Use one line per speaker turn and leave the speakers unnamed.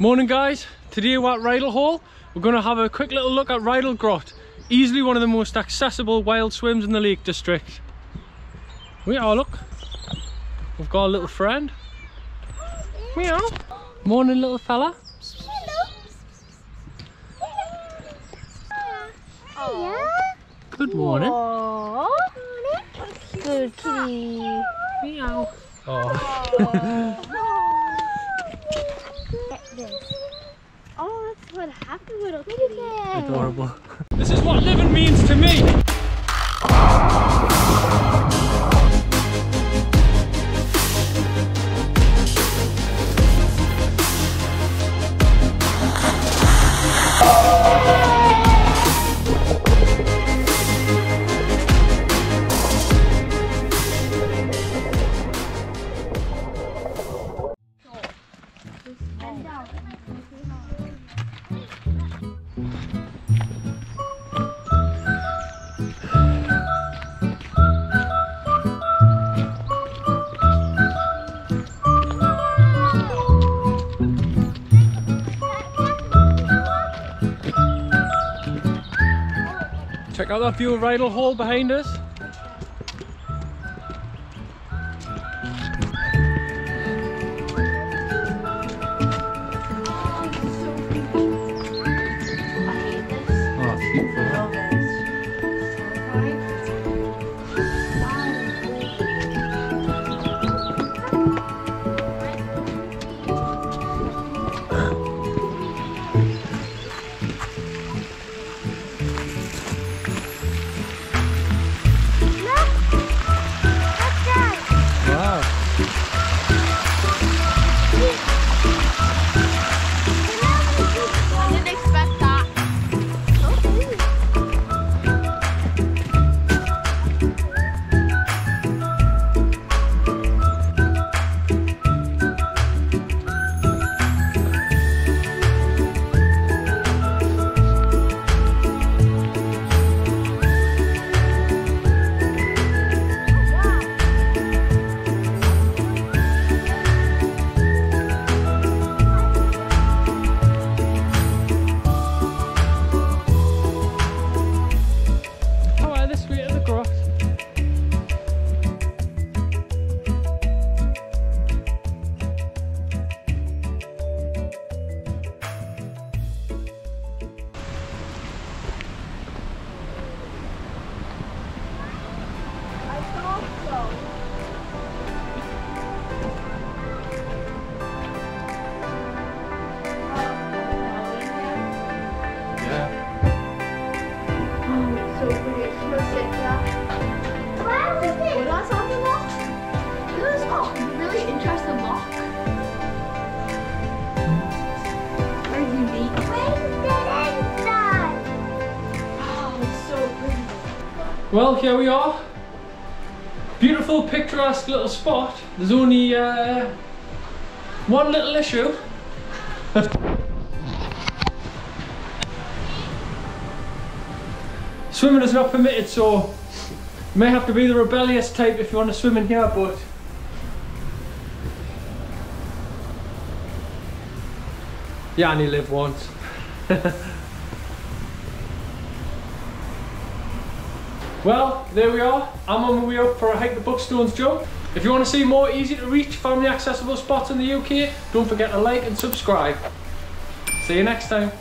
Morning guys, today we're at Rydal Hall. We're going to have a quick little look at Rydal Grot. Easily one of the most accessible wild swims in the Lake District. We are, look. We've got a little friend. Meow. Morning little fella.
Yeah.
Good morning.
Aww. Good kitty.
Meow. Oh.
Get this. Oh, that's what happened, little kitty.
Adorable. This is what living means to me. Oh. Check out that of Rydal Hall behind us. Oh, beautiful. Well, here we are. Beautiful, picturesque little spot. There's only uh, one little issue. Swimming is not permitted, so you may have to be the rebellious type if you want to swim in here, but you only live once. Well, there we are. I'm on my way up for a hike the Buckstones jump. If you want to see more easy to reach family accessible spots in the UK, don't forget to like and subscribe. See you next time.